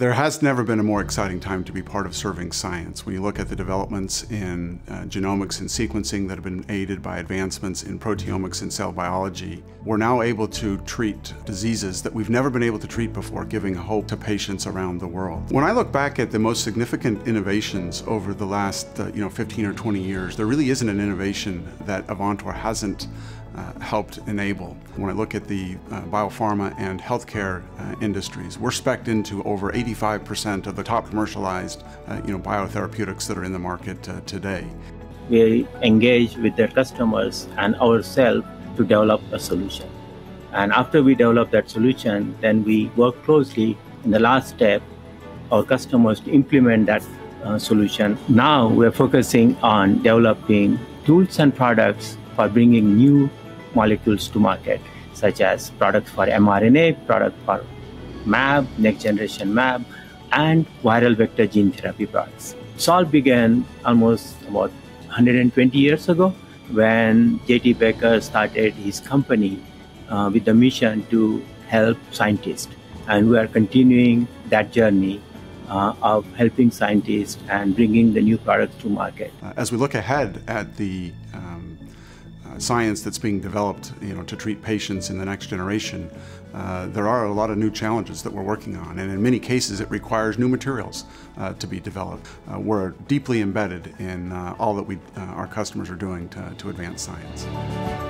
There has never been a more exciting time to be part of serving science. When you look at the developments in uh, genomics and sequencing that have been aided by advancements in proteomics and cell biology, we're now able to treat diseases that we've never been able to treat before, giving hope to patients around the world. When I look back at the most significant innovations over the last uh, you know, 15 or 20 years, there really isn't an innovation that Avantor hasn't uh, helped enable. When I look at the uh, biopharma and healthcare uh, industries, we're specced into over 85% of the top commercialized uh, you know, biotherapeutics that are in the market uh, today. We engage with their customers and ourselves to develop a solution. And after we develop that solution, then we work closely in the last step, our customers to implement that uh, solution. Now we're focusing on developing tools and products for bringing new molecules to market, such as products for mRNA, product for MAB, next generation MAB, and viral vector gene therapy products. All began almost about 120 years ago when J.T. Baker started his company uh, with the mission to help scientists. And we are continuing that journey uh, of helping scientists and bringing the new products to market. Uh, as we look ahead at the uh, science that's being developed you know, to treat patients in the next generation, uh, there are a lot of new challenges that we're working on, and in many cases it requires new materials uh, to be developed. Uh, we're deeply embedded in uh, all that we, uh, our customers are doing to, to advance science.